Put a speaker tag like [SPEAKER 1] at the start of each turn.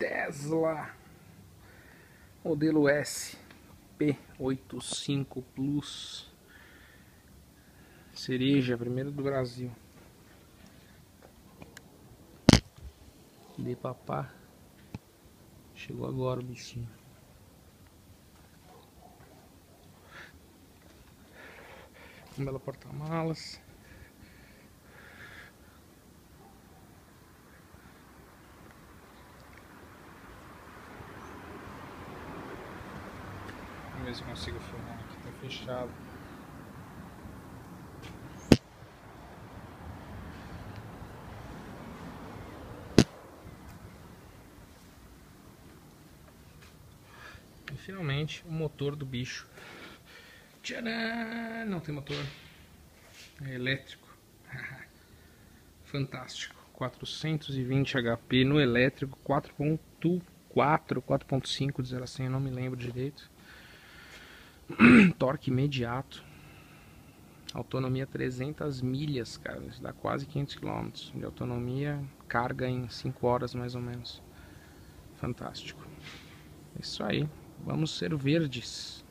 [SPEAKER 1] Tesla. Modelo S P85 Plus. Cereja, primeiro do Brasil. De papá. Chegou agora o bichinho. Um belo porta-malas ver se eu consigo filmar aqui, tá fechado. E finalmente o motor do bicho. Tcharam! Não tem motor. É elétrico. Fantástico. 420 HP no elétrico, 4.4, 4.5 dizer assim, eu não me lembro direito. Torque imediato. Autonomia 300 milhas, cara. Isso dá quase 500 km de autonomia. Carga em 5 horas mais ou menos. Fantástico. É isso aí. Vamos ser verdes.